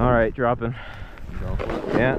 All right, dropping. Yeah.